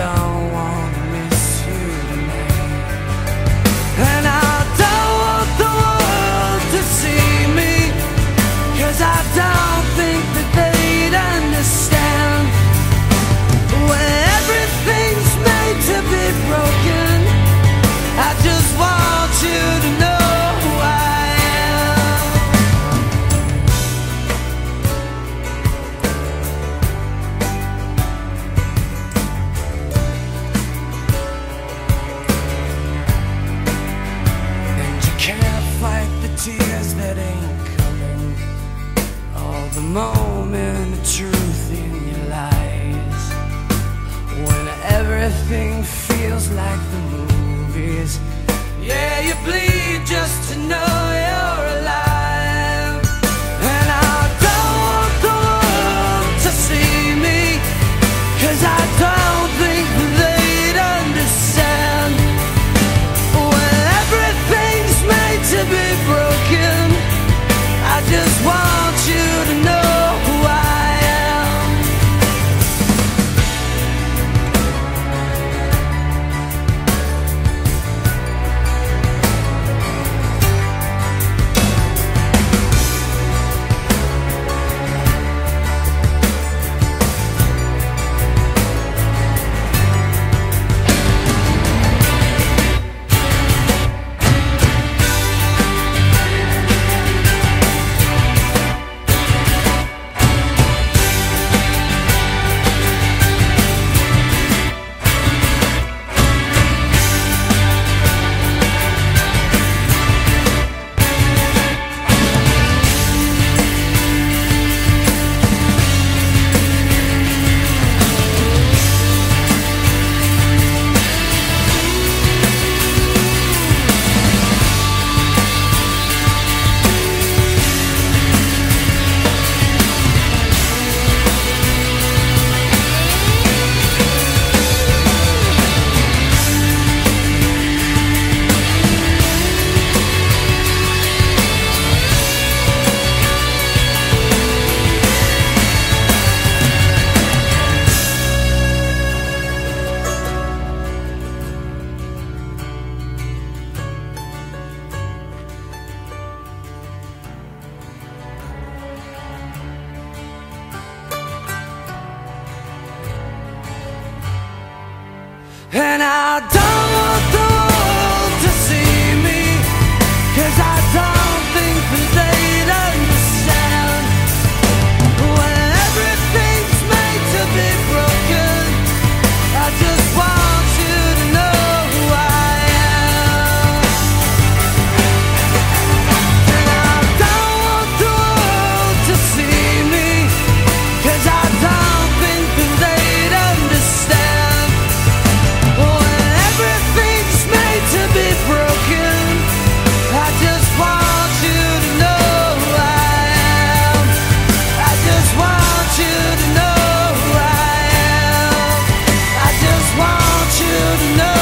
don't wanna moment of truth in your lies. When everything feels like the movies. Yeah, you bleed just to know And I don't choose no